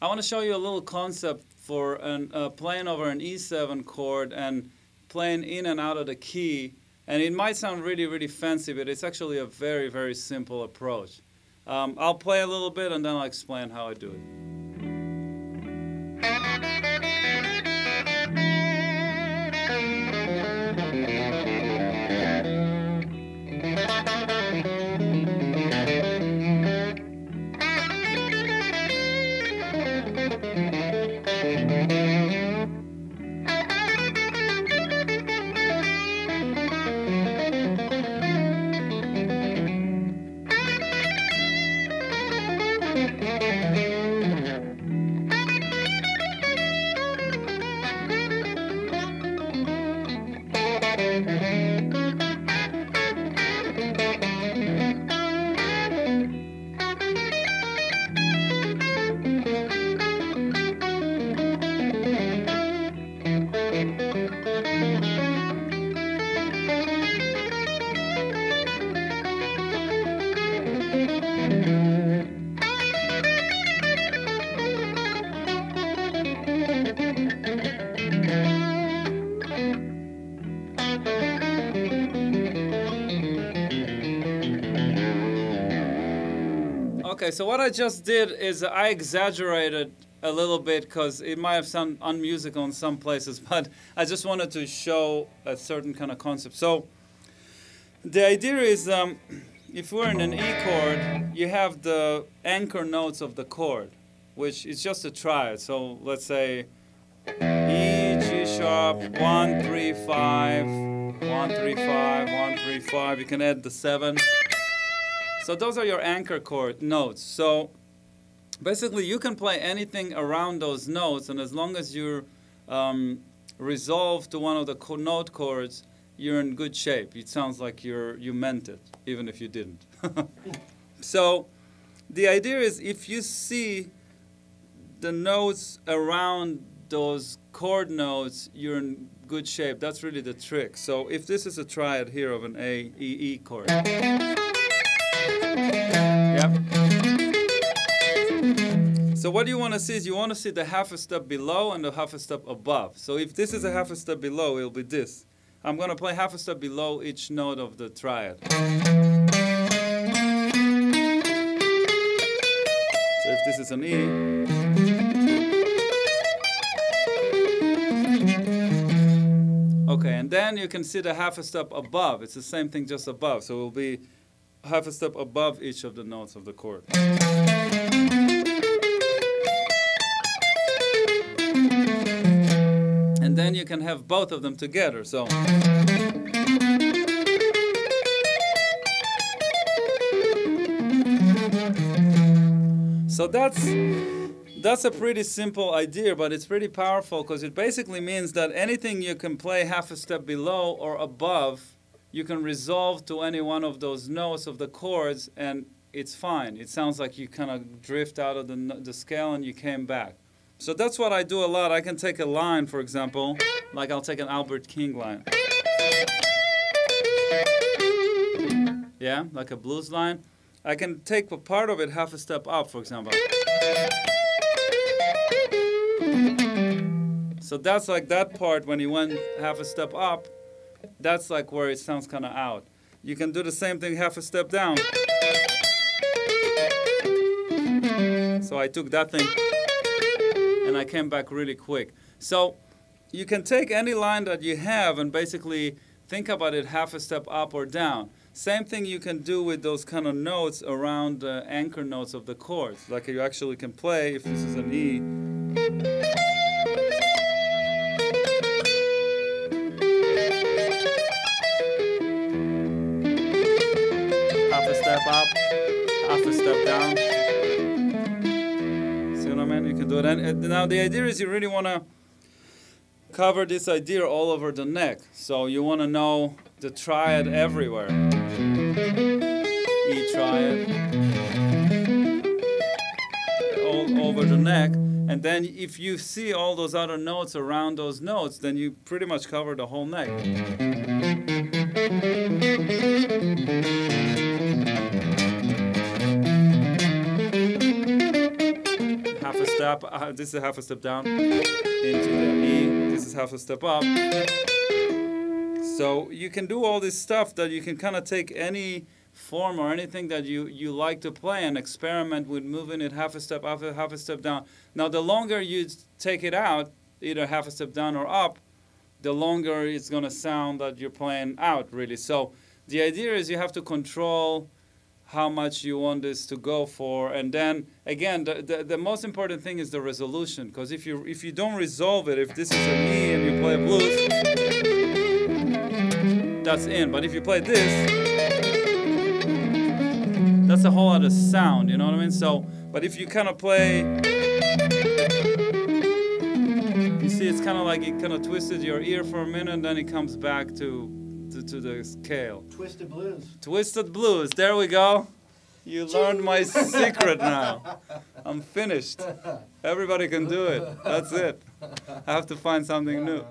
I want to show you a little concept for an, uh, playing over an E7 chord and playing in and out of the key. And it might sound really, really fancy, but it's actually a very, very simple approach. Um, I'll play a little bit and then I'll explain how I do it. Okay, so what I just did is I exaggerated a little bit because it might have sounded unmusical in some places, but I just wanted to show a certain kind of concept. So the idea is um, if we're in an E chord, you have the anchor notes of the chord, which is just a triad. So let's say E, G sharp, 1, 3, 5, 1, 3, 5, 1, 3, 5. You can add the 7. So those are your anchor chord notes. So basically you can play anything around those notes and as long as you're um, resolved to one of the note chords, you're in good shape. It sounds like you're, you meant it, even if you didn't. so the idea is if you see the notes around those chord notes, you're in good shape. That's really the trick. So if this is a triad here of an A, E, E chord. Yep. So what you want to see is you want to see the half a step below and the half a step above. So if this is a half a step below, it'll be this. I'm going to play half a step below each note of the triad. So if this is an E, Okay, and then you can see the half a step above. It's the same thing just above. So it will be half a step above each of the notes of the chord. And then you can have both of them together. So. So that's that's a pretty simple idea, but it's pretty powerful because it basically means that anything you can play half a step below or above you can resolve to any one of those notes of the chords and it's fine. It sounds like you kind of drift out of the, the scale and you came back. So that's what I do a lot. I can take a line, for example, like I'll take an Albert King line. Yeah, like a blues line. I can take a part of it half a step up, for example. So that's like that part when he went half a step up, that's like where it sounds kind of out. You can do the same thing half a step down. So I took that thing and I came back really quick. So you can take any line that you have and basically think about it half a step up or down. Same thing you can do with those kind of notes around the anchor notes of the chords. Like you actually can play, if this is an E, And now the idea is you really want to cover this idea all over the neck. So you want to know the triad everywhere. E triad. All over the neck. And then if you see all those other notes around those notes, then you pretty much cover the whole neck. Half, uh, this is half a step down into the E. This is half a step up. So you can do all this stuff that you can kind of take any form or anything that you, you like to play and experiment with moving it half a step up, half a step down. Now, the longer you take it out, either half a step down or up, the longer it's going to sound that you're playing out, really. So the idea is you have to control how much you want this to go for. And then again the, the, the most important thing is the resolution because if you if you don't resolve it if this is an E and you play a blues that's in. But if you play this that's a whole other sound you know what I mean? So but if you kind of play you see it's kind of like it kind of twisted your ear for a minute and then it comes back to to, the scale Twisted blues. Twisted Blues. There we go. You learned my secret now. I'm finished. Everybody can do it. That's it. I have to find something new.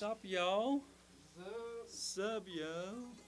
Sup? So, Sup, yo?